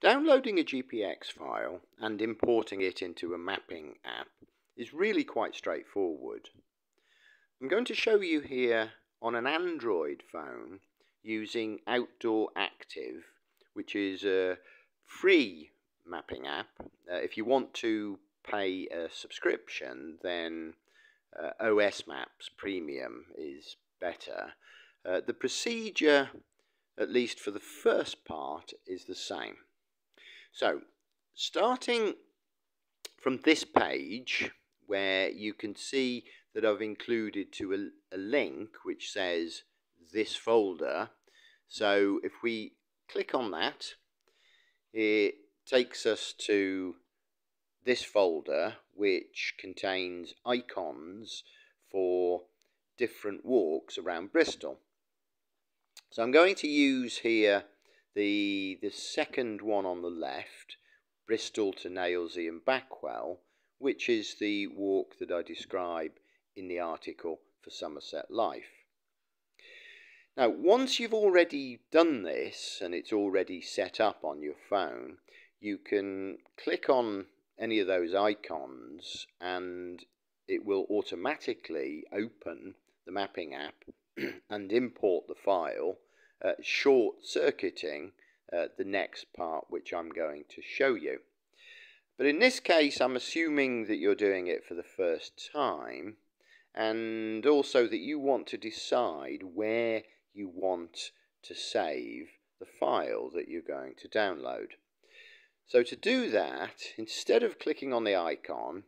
Downloading a GPX file and importing it into a mapping app is really quite straightforward. I'm going to show you here on an Android phone using Outdooractive, which is a free mapping app. Uh, if you want to pay a subscription, then uh, OS Maps Premium is better. Uh, the procedure, at least for the first part, is the same. So, starting from this page, where you can see that I've included to a, a link which says this folder. So if we click on that, it takes us to this folder which contains icons for different walks around Bristol. So I'm going to use here the, the second one on the left, Bristol to Nailsea and Backwell, which is the walk that I describe in the article for Somerset Life. Now, once you've already done this and it's already set up on your phone, you can click on any of those icons and it will automatically open the mapping app and import the file, uh, short circuiting uh, the next part which I'm going to show you. But in this case, I'm assuming that you're doing it for the first time and also that you want to decide where you want to save the file that you're going to download. So to do that, instead of clicking on the icon,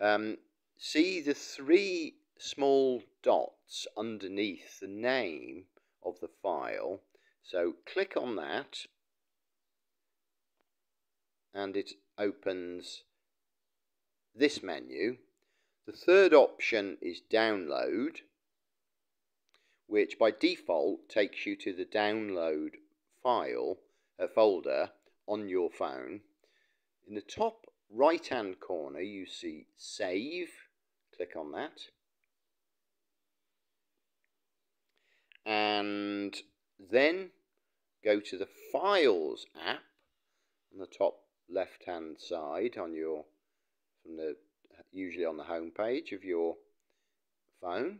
um, see the three small dots underneath the name of the file. So click on that and it opens this menu. The third option is download, which by default takes you to the download file uh, folder on your phone. In the top right hand corner you see save, click on that. And then go to the Files app on the top left hand side on your from the usually on the home page of your phone.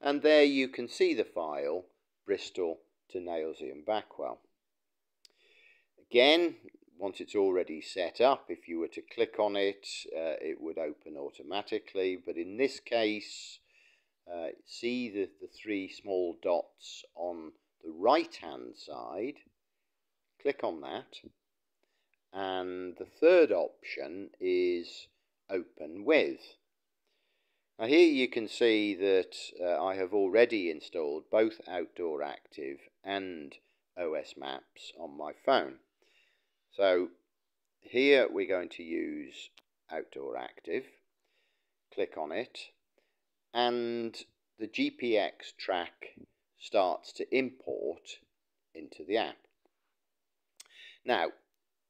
And there you can see the file Bristol to Nailsea and Backwell. Again once it's already set up if you were to click on it uh, it would open automatically. But in this case uh, see the, the three small dots on the right hand side click on that and the third option is open with. Now here you can see that uh, I have already installed both Outdooractive and OS Maps on my phone. So here we're going to use Outdooractive, click on it, and the GPX track starts to import into the app. Now,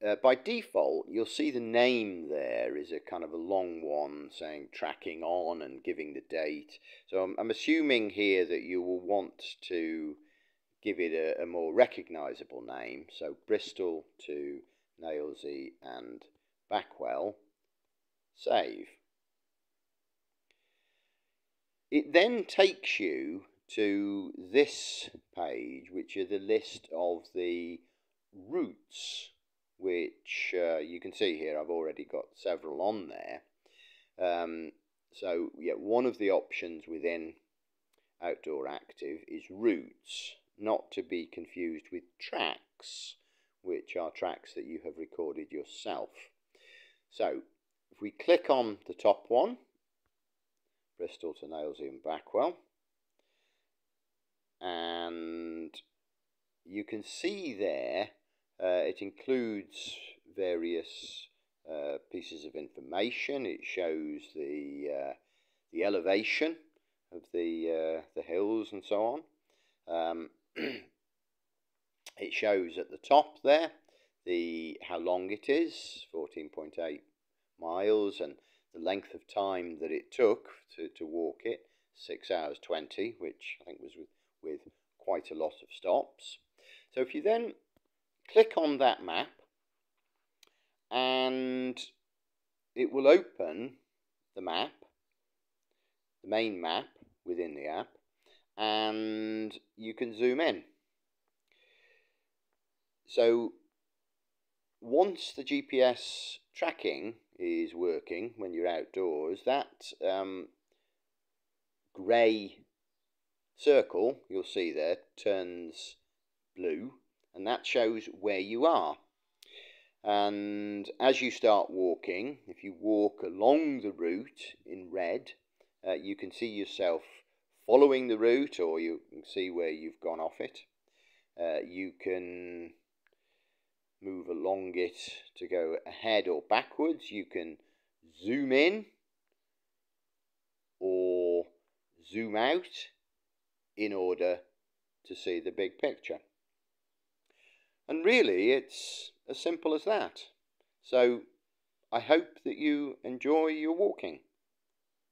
uh, by default, you'll see the name there is a kind of a long one saying tracking on and giving the date. So I'm, I'm assuming here that you will want to give it a, a more recognizable name. So Bristol to Nailsea and Backwell, save. It then takes you to this page, which are the list of the routes which uh, you can see here I've already got several on there. Um, so yeah, one of the options within Outdooractive is routes, not to be confused with tracks, which are tracks that you have recorded yourself. So if we click on the top one, Bristol to Nailsea and Backwell, and you can see there uh, it includes various uh, pieces of information. It shows the uh, the elevation of the uh, the hills and so on. Um, it shows at the top there the how long it is, 14.8 miles, and the length of time that it took to, to walk it, 6 hours 20, which I think was with, with quite a lot of stops. So if you then click on that map and it will open the map, the main map within the app, and you can zoom in. So once the GPS tracking is working when you're outdoors, that um, grey circle you'll see there turns blue and that shows where you are. And as you start walking, if you walk along the route in red, uh, you can see yourself following the route or you can see where you've gone off it. Uh, you can it to go ahead or backwards. You can zoom in or zoom out in order to see the big picture. And really, it's as simple as that. So I hope that you enjoy your walking.